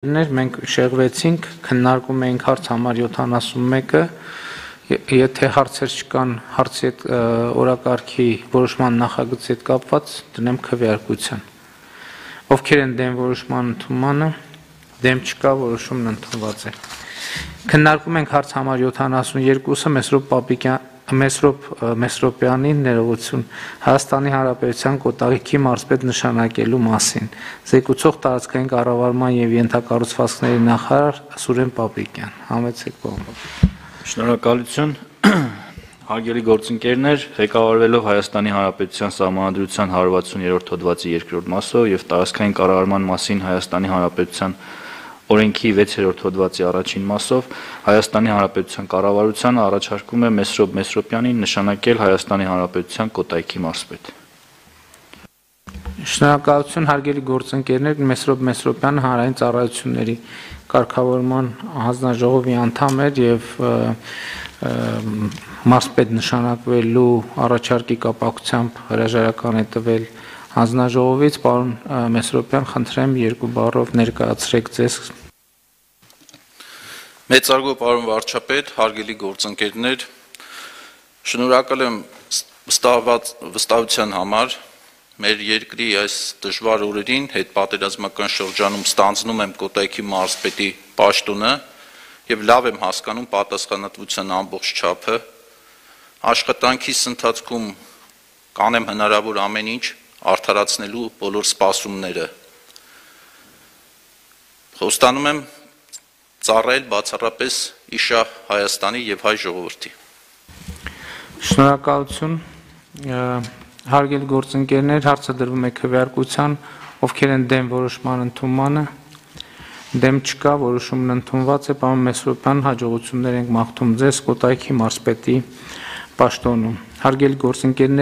Մենք շեղվեցինք, քննարկում էինք հարց համար 71-ը, եթե հարցեր չկան հարցի հետ օրակարգի որոշման նախագծի հետ կապված, դնեմ քվեարկության։ Ովքեր են դեմ որոշման ընդունմանը, դեմ չկա, որոշումն ընդունված է։ Քննարկում ենք հարց համար 72-ը Մեսրոպ Պապիկյան Մեսրոպ Մեսրոպյանին ներողություն Հայաստանի Հանրապետության Կոտաղիքի մարզպետ նշանակելու մասին։ Զեկուցող տարածքային կառավարման եւ ենթակառուցվածքների նախարար Սուրեն Պապիկյան։ Համեցեք բողոք։ Շնորհակալություն։ Հարգելի գործընկերներ, ղեկավարվելով Հայաստանի Հանրապետության Սահմանադրության 160-րդ հոդվածի 2-րդ մասով եւ տարածքային կառավարման մասին Հայաստանի Հանրապետության օրենքի 6-րդ հոդվածի առաջին մասով Հայաստանի Հանրապետության կառավարությանը առաջարկում է Մեսրոպ Մեսրոպյանին նշանակել Հայաստանի Հանրապետության Կոտայքի մարզպետ։ Շնորհակալություն հարգելի գործընկերներ, Մեսրոպ Մեսրոպյանը հանրային ծառայությունների կարգավորման հանձնաժողովի անդամ էր եւ մարզպետ նշանակվելու առաջարկի կապակցությամբ հրաժարական է տվել հանձնաժողովից, պարոն Մեսրոպյան, խնդրեմ երկու բառով ներկայացրեք ձեզ Մեծարգո պարոն վարչապետ, հարգելի գործընկերներ, շնորհակալ եմ վստահված վստահության համար մեր երկրի այս դժվար օրերին հետ պատերազմական շրջանում ստանձնում եմ Կոտայքի մարզպետի պաշտոնը եւ լավ եմ հասկանում պատասխանատվության ամբողջ չափը աշխատանքիս ընթացքում կանեմ հնարավոր ամեն ինչ արդարացնելու բոլոր սպասումները խոստանում եմ ծառայել բացառապես իշահ Հայաստանի եւ հայ ժողովրդի։ Շնորհակալություն։ Հարգելի գործընկերներ, հարցը դրվում է քվեարկության, ովքեր են դեմ որոշման ընդունմանը։ Դեմ չկա, որոշումն ընդունված է, պարոն Մեսրոպյան, հաջողություններ ենք մաղթում ձեզ Կոտայքի մարզպետի պաշտոնում։ Հարգելի գործընկերներ